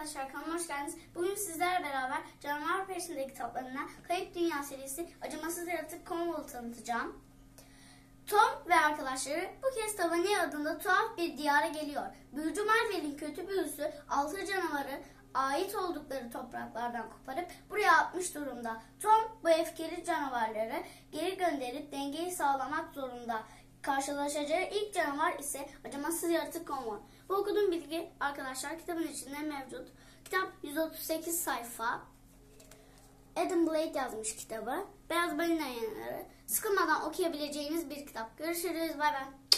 arkadaşlar kanalıma hoş geldiniz. Bugün sizlerle beraber Canavar Peşinde kitaplarından Kayıp Dünya serisi Acımasız Yaratık Cornwall'ı tanıtacağım. Tom ve arkadaşları bu kez Tavani adında tuhaf bir diyara geliyor. Büyücü Marvel'in kötü büyüsü altı canavarı ait oldukları topraklardan koparıp buraya atmış durumda. Tom bu öfkeli canavarları geri gönderip dengeyi sağlamak zorunda. Karşılaşacağı ilk canavar ise acımasız yaratık Conway. Bu okuduğum bilgi arkadaşlar kitabın içinde mevcut. Kitap 138 sayfa. Adam Blade yazmış kitabı. Beyaz Balina yayınları. Sıkılmadan okuyabileceğiniz bir kitap. Görüşürüz. Bay bay.